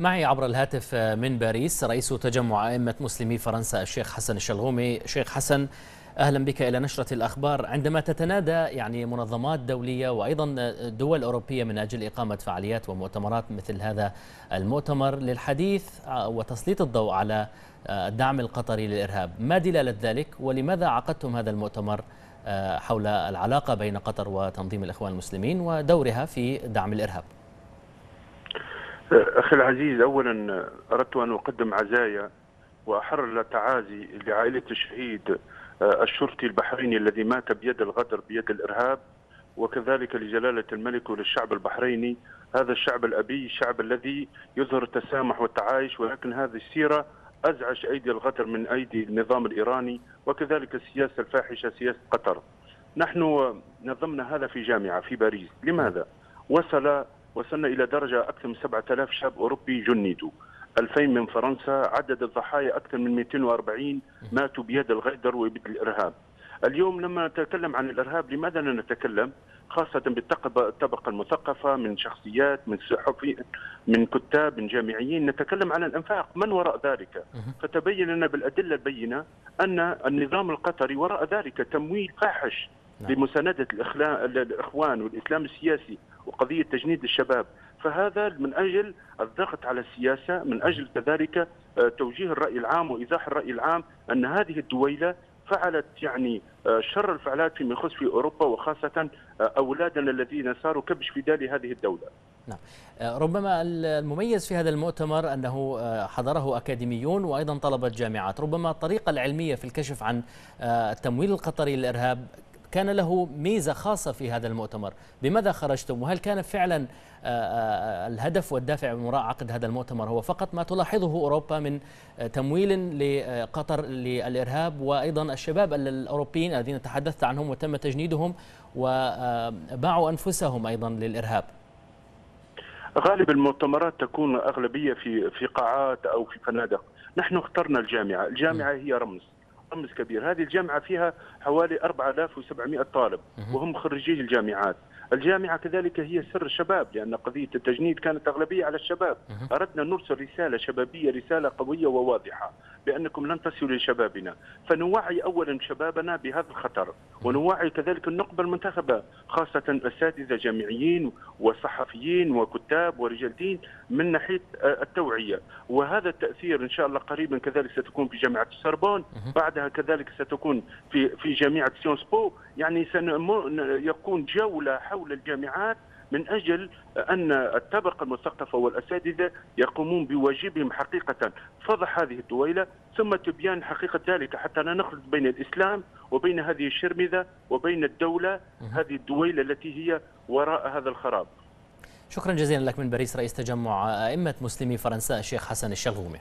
معي عبر الهاتف من باريس رئيس تجمع أئمة مسلمي فرنسا الشيخ حسن الشلغومي. شيخ حسن أهلا بك إلى نشرة الأخبار. عندما تتنادى يعني منظمات دولية وأيضا دول أوروبية من أجل إقامة فعاليات ومؤتمرات مثل هذا المؤتمر للحديث وتسليط الضوء على الدعم القطري للإرهاب ما دلالة ذلك؟ ولماذا عقدتم هذا المؤتمر حول العلاقة بين قطر وتنظيم الإخوان المسلمين ودورها في دعم الإرهاب؟ أخي العزيز أولا أردت أن أقدم عزايا وأحرر تعازي لعائلة الشهيد الشرطي البحريني الذي مات بيد الغدر بيد الإرهاب وكذلك لجلالة الملك وللشعب البحريني. هذا الشعب الأبي الشعب الذي يظهر التسامح والتعايش ولكن هذه السيرة أزعج أيدي الغدر من أيدي النظام الإيراني وكذلك السياسة الفاحشة سياسة قطر. نحن نظمنا هذا في جامعة في باريس. لماذا؟ وصل وصلنا إلى درجة أكثر من 7000 شاب أوروبي جندوا 2000 من فرنسا عدد الضحايا أكثر من 240 ماتوا بيد الغدر وبيد الإرهاب. اليوم لما نتكلم عن الإرهاب لماذا لا نتكلم؟ خاصة بالطبقة المثقفة من شخصيات من صحفي من كتاب من جامعيين. نتكلم عن الإنفاق. من وراء ذلك؟ فتبين لنا بالأدلة البينة أن النظام القطري وراء ذلك تمويل فاحش. لمساندة الإخوان والإسلام السياسي وقضية تجنيد الشباب فهذا من أجل الضغط على السياسة من أجل كذلك توجيه الرأي العام وإيضاح الرأي العام أن هذه الدويلة فعلت يعني شر الفعلات فيما يخص في أوروبا وخاصة أولادنا الذين صاروا كبش فداء لهذه الدولة. نعم. ربما المميز في هذا المؤتمر أنه حضره أكاديميون وأيضا طلبة جامعات، ربما الطريقة العلمية في الكشف عن التمويل القطري للإرهاب كان له ميزة خاصة في هذا المؤتمر. بماذا خرجتم؟ وهل كان فعلا الهدف والدافع من وراء عقد هذا المؤتمر هو فقط ما تلاحظه أوروبا من تمويل لقطر للإرهاب وأيضا الشباب الأوروبيين الذين تحدثت عنهم وتم تجنيدهم وباعوا أنفسهم أيضا للإرهاب. غالب المؤتمرات تكون أغلبية في في قاعات أو في فنادق. نحن اخترنا الجامعة. الجامعة هي رمز. رمز كبير. هذه الجامعة فيها حوالي 4700 طالب وهم خريجي الجامعات. الجامعة كذلك هي سر الشباب لأن قضية التجنيد كانت أغلبية على الشباب. أردنا نرسل رسالة شبابية رسالة قوية وواضحة بأنكم لن تصلوا لشبابنا. فنوعي أولا شبابنا بهذا الخطر ونوعي كذلك النخبة المنتخبة خاصة أساتذة جامعيين وصحفيين وكتاب ورجال دين من ناحية التوعية. وهذا التأثير إن شاء الله قريبا كذلك ستكون في جامعة السربون بعدها كذلك ستكون في في جامعة Sciences Po. يعني يكون جولة حول الجامعات من أجل أن الطبقة المثقفة والأساتذة يقومون بواجبهم حقيقة فضح هذه الدويلة ثم تبيان حقيقة ذلك حتى لا نخلط بين الإسلام وبين هذه الشرذمة وبين الدولة هذه الدويلة التي هي وراء هذا الخراب. شكرا جزيلا لك من باريس رئيس تجمع أئمة مسلمي فرنسا الشيخ حسن الشغومي.